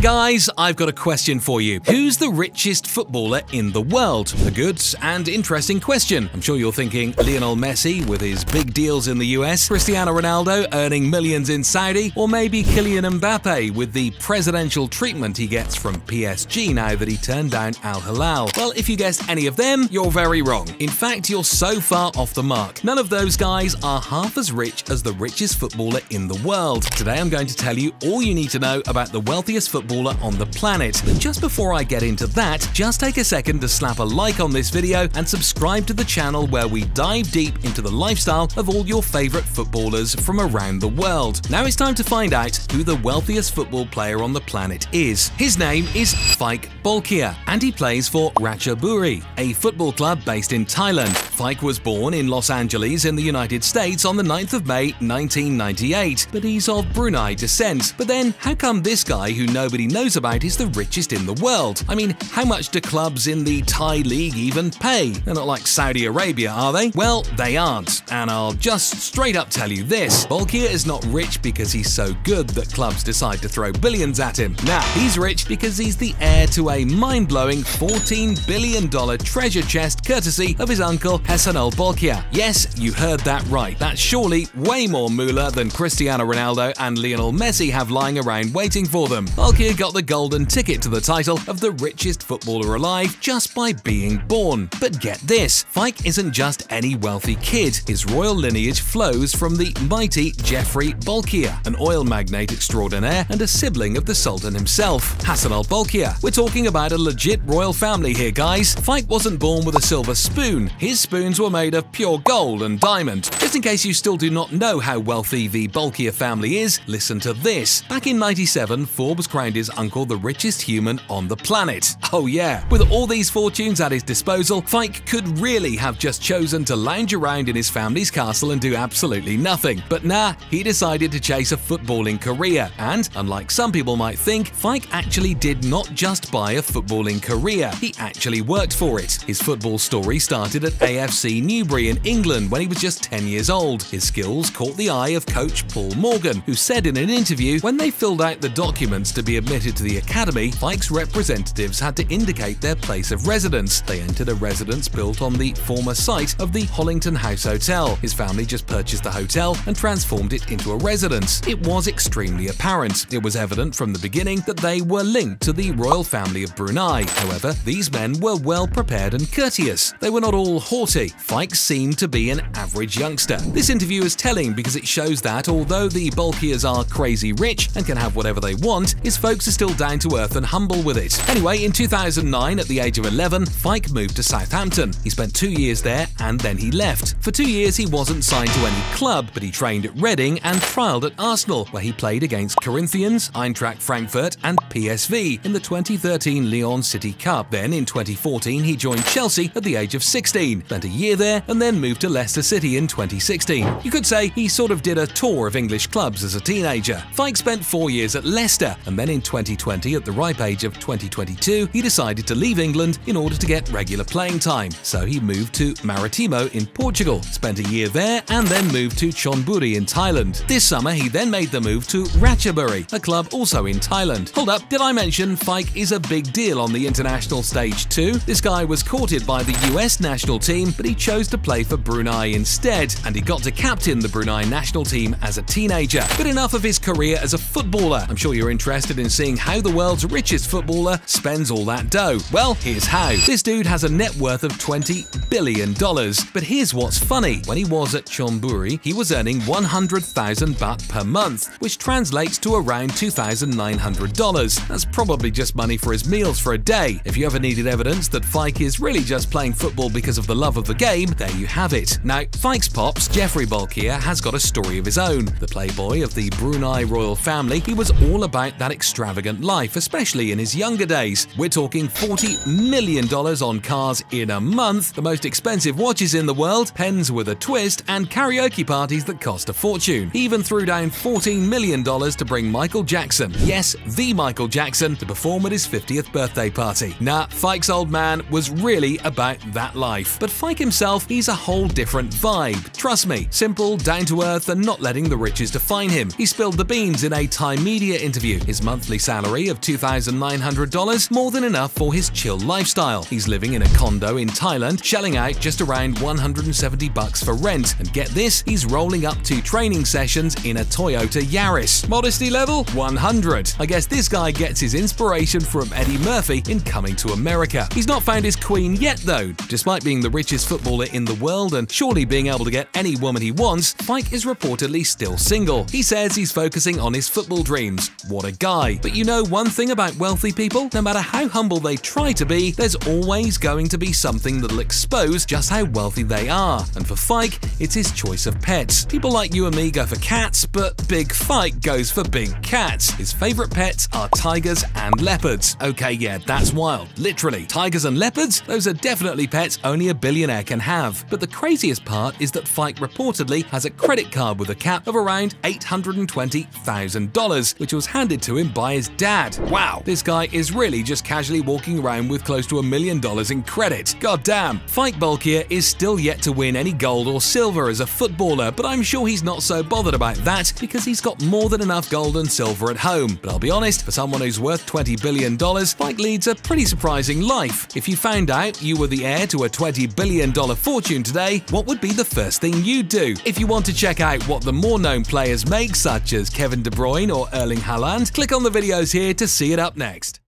Guys, I've got a question for you. Who's the richest footballer in the world? A good and interesting question. I'm sure you're thinking Lionel Messi with his big deals in the US, Cristiano Ronaldo earning millions in Saudi, or maybe Kylian Mbappe with the presidential treatment he gets from PSG now that he turned down Al Hilal. Well, if you guessed any of them, you're very wrong. In fact, you're so far off the mark. None of those guys are half as rich as the richest footballer in the world. Today I'm going to tell you all you need to know about the wealthiest footballer footballer on the planet. But just before I get into that, just take a second to slap a like on this video and subscribe to the channel where we dive deep into the lifestyle of all your favourite footballers from around the world. Now it's time to find out who the wealthiest football player on the planet is. His name is Faiq Bolkiah and he plays for Ratchaburi, a football club based in Thailand. Faiq was born in Los Angeles in the United States on the 9th of May 1998, but he's of Brunei descent. But then, how come this guy who nobody nobody knows about is the richest in the world. I mean, how much do clubs in the Thai league even pay? They're not like Saudi Arabia, are they? Well, they aren't. And I'll just straight up tell you this. Bolkiah is not rich because he's so good that clubs decide to throw billions at him. Now, he's rich because he's the heir to a mind-blowing $14 billion treasure chest courtesy of his uncle Hassanal Bolkiah. Yes, you heard that right. That's surely way more moolah than Cristiano Ronaldo and Lionel Messi have lying around waiting for them. Bolkiah Bolkiah got the golden ticket to the title of the richest footballer alive just by being born. But get this, Faiq isn't just any wealthy kid. His royal lineage flows from the mighty Jefri Bolkiah, an oil magnate extraordinaire and a sibling of the Sultan himself, Hassanal Bolkiah. We're talking about a legit royal family here, guys. Faiq wasn't born with a silver spoon. His spoons were made of pure gold and diamond. Just in case you still do not know how wealthy the Bolkiah family is, listen to this. Back in 97, Forbes crowned his uncle the richest human on the planet. Oh yeah, with all these fortunes at his disposal, Faiq could really have just chosen to lounge around in his family's castle and do absolutely nothing. But nah, he decided to chase a footballing career, and unlike some people might think, Faiq actually did not just buy a footballing career, he actually worked for it. His football story started at AFC Newbury in England when he was just 10 years old. His skills caught the eye of coach Paul Morgan, who said in an interview when they filled out the documents to be admitted to the academy, Faiq's representatives had to indicate their place of residence. They entered a residence built on the former site of the Hollington House Hotel. His family just purchased the hotel and transformed it into a residence. It was extremely apparent. It was evident from the beginning that they were linked to the royal family of Brunei. However, these men were well prepared and courteous. They were not all haughty. Faiq seemed to be an average youngster. This interview is telling because it shows that although the Bolkiahs are crazy rich and can have whatever they want, his folks are still down to earth and humble with it. Anyway, in 2009, at the age of 11, Faiq moved to Southampton. He spent two years there and then he left. For two years, he wasn't signed to any club, but he trained at Reading and trialled at Arsenal, where he played against Corinthians, Eintracht Frankfurt, and PSV in the 2013 Lion City Cup. Then in 2014, he joined Chelsea at the age of 16, spent a year there, and then moved to Leicester City in 2016. You could say he sort of did a tour of English clubs as a teenager. Faiq spent four years at Leicester, and then in in 2020, at the ripe age of 2022, he decided to leave England in order to get regular playing time. So he moved to Maritimo in Portugal, spent a year there, and then moved to Chonburi in Thailand. This summer, he then made the move to Ratchaburi, a club also in Thailand. Hold up, did I mention Faiq is a big deal on the international stage too? This guy was courted by the US national team, but he chose to play for Brunei instead, and he got to captain the Brunei national team as a teenager. But enough of his career as a footballer. I'm sure you're interested in seeing how the world's richest footballer spends all that dough. Well, here's how. This dude has a net worth of $20 billion. But here's what's funny. When he was at Chonburi, he was earning 100,000 baht per month, which translates to around $2,900. That's probably just money for his meals for a day. If you ever needed evidence that Faiq is really just playing football because of the love of the game, there you have it. Now, Faiq's pops, Jefri Bolkiah, has got a story of his own. The playboy of the Brunei royal family, he was all about that extravagant extravagant life, especially in his younger days. We're talking $40 million on cars in a month, the most expensive watches in the world, pens with a twist, and karaoke parties that cost a fortune. He even threw down $14 million to bring Michael Jackson, yes, the Michael Jackson, to perform at his 50th birthday party. Nah, Faiq's old man was really about that life. But Faiq himself, he's a whole different vibe. Trust me, simple, down to earth, and not letting the riches define him. He spilled the beans in a Thai media interview. His monthly monthly salary of $2,900, more than enough for his chill lifestyle. He's living in a condo in Thailand, shelling out just around 170 bucks for rent. And get this, he's rolling up to training sessions in a Toyota Yaris. Modesty level 100. I guess this guy gets his inspiration from Eddie Murphy in Coming to America. He's not found his queen yet though. Despite being the richest footballer in the world and surely being able to get any woman he wants, Faiq is reportedly still single. He says he's focusing on his football dreams. What a guy. But you know one thing about wealthy people? No matter how humble they try to be, there's always going to be something that'll expose just how wealthy they are. And for Faiq, it's his choice of pets. People like you and me go for cats, but Big Faiq goes for big cats. His favourite pets are tigers and leopards. Okay, yeah, that's wild. Literally. Tigers and leopards? Those are definitely pets only a billionaire can have. But the craziest part is that Faiq reportedly has a credit card with a cap of around $820,000, which was handed to him by his dad. Wow, this guy is really just casually walking around with close to a million dollars in credit. God damn. Faiq Bolkiah is still yet to win any gold or silver as a footballer, but I'm sure he's not so bothered about that because he's got more than enough gold and silver at home. But I'll be honest, for someone who's worth $20 billion, Faiq leads a pretty surprising life. If you found out you were the heir to a $20 billion fortune today, what would be the first thing you'd do? If you want to check out what the more known players make, such as Kevin De Bruyne or Erling Haaland, click on the videos here to see it up next.